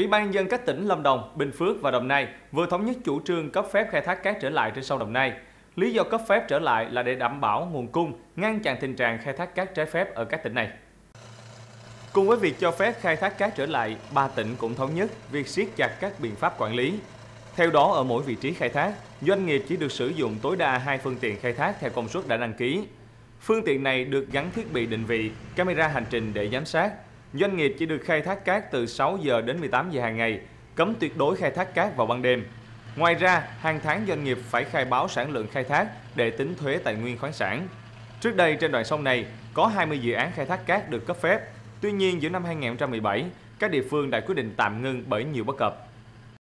Ủy ban nhân dân các tỉnh Lâm Đồng, Bình Phước và Đồng Nai vừa thống nhất chủ trương cấp phép khai thác cát trở lại trên sông Đồng Nai. Lý do cấp phép trở lại là để đảm bảo nguồn cung, ngăn chặn tình trạng khai thác cát trái phép ở các tỉnh này. Cùng với việc cho phép khai thác cát trở lại, ba tỉnh cũng thống nhất việc siết chặt các biện pháp quản lý. Theo đó, ở mỗi vị trí khai thác, doanh nghiệp chỉ được sử dụng tối đa hai phương tiện khai thác theo công suất đã đăng ký. Phương tiện này được gắn thiết bị định vị, camera hành trình để giám sát. Doanh nghiệp chỉ được khai thác cát từ 6 giờ đến 18 giờ hàng ngày, cấm tuyệt đối khai thác cát vào ban đêm. Ngoài ra, hàng tháng doanh nghiệp phải khai báo sản lượng khai thác để tính thuế tài nguyên khoáng sản. Trước đây trên đoạn sông này có 20 dự án khai thác cát được cấp phép. Tuy nhiên giữa năm 2017, các địa phương đã quyết định tạm ngưng bởi nhiều bất cập.